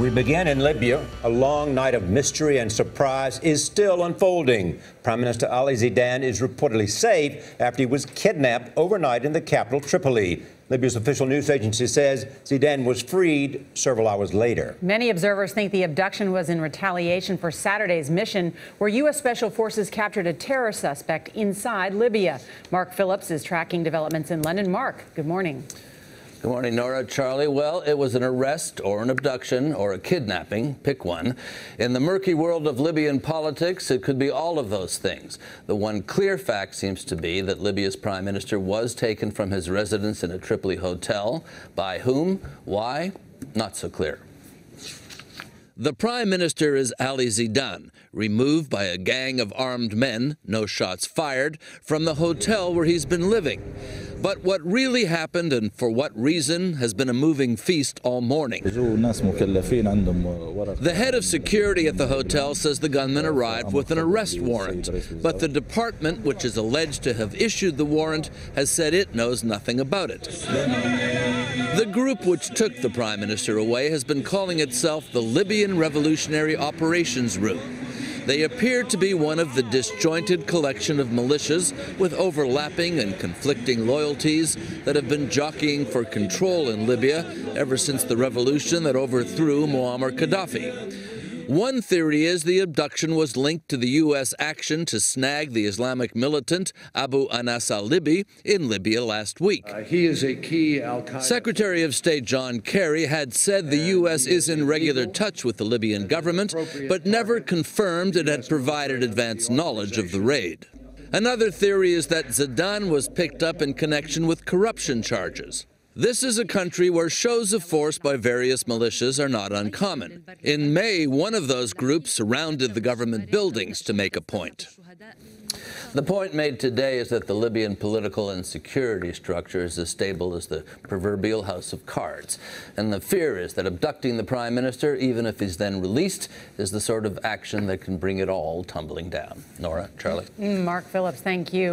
We begin in Libya. A long night of mystery and surprise is still unfolding. Prime Minister Ali Zeidan is reportedly safe after he was kidnapped overnight in the capital, Tripoli. Libya's official news agency says Zeidan was freed several hours later. Many observers think the abduction was in retaliation for Saturday's mission, where U.S. Special Forces captured a terror suspect inside Libya. Mark Phillips is tracking developments in London. Mark, good morning. Good morning, Nora, Charlie. Well, it was an arrest or an abduction or a kidnapping. Pick one. In the murky world of Libyan politics, it could be all of those things. The one clear fact seems to be that Libya's prime minister was taken from his residence in a Tripoli hotel. By whom? Why? Not so clear. The prime minister is Ali Zeidan, removed by a gang of armed men, no shots fired, from the hotel where he's been living. But what really happened and for what reason has been a moving feast all morning. The head of security at the hotel says the gunman arrived with an arrest warrant, but the department, which is alleged to have issued the warrant, has said it knows nothing about it. The group which took the prime minister away has been calling itself the Libyan Revolutionary Operations Room. They appear to be one of the disjointed collection of militias with overlapping and conflicting loyalties that have been jockeying for control in Libya ever since the revolution that overthrew Muammar Gaddafi. One theory is the abduction was linked to the U.S. action to snag the Islamic militant Abu Anas al-Libi in Libya last week. Uh, he is a key Al-Qaeda. Secretary of State John Kerry had said the U.S. is in regular touch with the Libyan government, but never confirmed it had provided advance knowledge of the raid. Another theory is that Zeidan was picked up in connection with corruption charges. This is a country where shows of force by various militias are not uncommon. In May, one of those groups surrounded the government buildings to make a point. The point made today is that the Libyan political and security structure is as stable as the proverbial house of cards. And the fear is that abducting the prime minister, even if he's then released, is the sort of action that can bring it all tumbling down. Nora, Charlie. Mm, Mark Phillips, thank you.